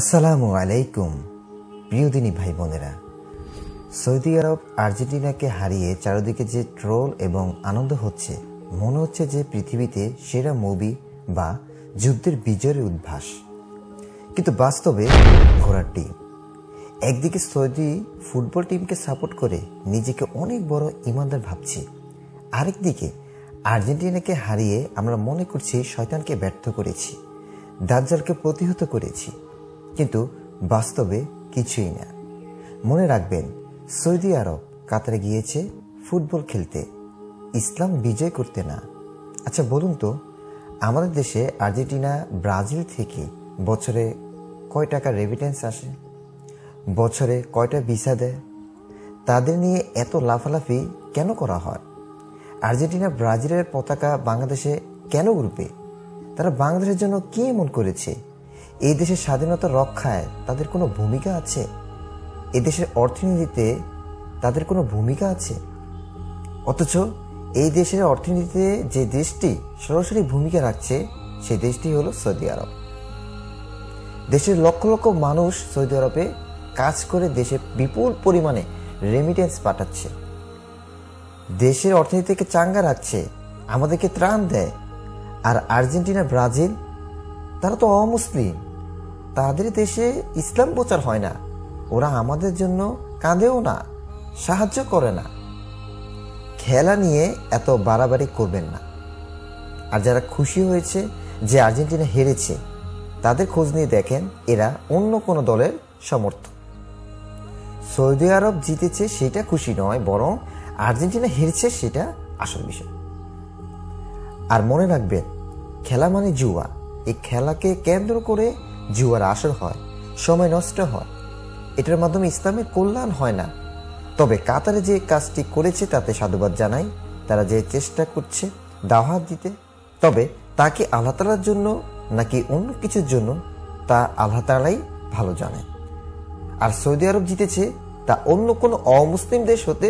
আসসালামু আলাইকুম প্রিয়দিনী ভাই বোনেরা সৌদি আরব আর্জেন্টিনাকে হারিয়ে চারিদিকে যে ট্রোল এবং আনন্দ হচ্ছে, মনে হচ্ছে যে পৃথিবীতে সেরা মুভি বা যুদ্ধের বিজয়ের উদ্ভাস। কিন্তু বাস্তবে ঘোড়ার টিম। একদিকে সৌদি ফুটবল টিমকে সাপোর্ট করে নিজেকে অনেক বড় ইমানদার ভাবছি। আরেকদিকে আর্জেন্টিনাকে হারিয়ে আমরা মনে করছি শয়তানকে ব্যর্থ করেছি, দাজ্জালকে প্রতিহত করেছি। কিন্তু বাস্তবে কিছুই না। মনে রাখবেন, সৌদি আরব কাতারে গিয়েছে ফুটবল খেলতে। ইসলাম বিজয় করতে না। আচ্ছা বলুন তো, আমাদের দেশে আর্জেন্টিনা, ব্রাজিল থেকে বছরে কয় টাকা রেভিটেন্স আসে? বছরে কয়টা ভিসা দেয়? তাদের নিয়ে এত লাফালাফি কেন করা হয়? আর্জেন্টিনা, ব্রাজিলের পতাকা বাংলাদেশে কেন উঠবে তারা বাংলাদেশের জন্য কি এমন করেছে? এই দেশের স্বাধীনতা রক্ষায় তাদের কোনো ভূমিকা আছে? এ দেশের অর্থনীতিতে তাদের কোনো ভূমিকা আছে? অথচ এই দেশের অর্থনীতিতে যে দেশটি সরাসরি ভূমিকা রাখছে, সেই দেশটি হলো সৌদি আরব। দেশের লক্ষ লক্ষ মানুষ সৌদি আরবে কাজ করে দেশে বিপুল পরিমাণে রেমিটেন্স পাঠাচ্ছে। দেশের অর্থনীতিকে চাঙ্গা রাখছে, আমাদেরকে ত্রাণ দেয়। আর আর্জেন্টিনা, ব্রাজিল তারা তো অমুসলিম। তাদের দেশে ইসলাম প্রচার হয় না। ওরা আমাদের জন্য কাঁদেও না, সাহায্য করে না। খেলা নিয়ে এত বাড়াবাড়ি করবেন না। আর যারা খুশি হয়েছে যে আর্জেন্টিনা হেরেছে, তাদের খোঁজ নিয়ে দেখেন এরা অন্য কোনো দলের সমর্থক। সৌদি আরব জিতেছে সেটা খুশি নয়, বরং আর্জেন্টিনা হেরেছে সেটা আসল বিষয়। আর মনে রাখবেন, খেলা মানে জুয়া। এই খেলাকে কেন্দ্র করে জুয়ার আসর হয়, সময় নষ্ট হয়। এটার মাধ্যমে ইসলামের কল্যাণ হয় না। তবে কাতারে যে কাজটি করেছে তাতে সাধুবাদ জানাই, তারা যে চেষ্টা করছে দাওয়াত দিতে, তবে তাকে আল্লাহ তালার জন্য নাকি অন্য কিছুর জন্য, তা আল্লাহ তালাই ভালো জানে আর সৌদি আরব জিতেছে, তা অন্য কোনো অমুসলিম দেশ হতে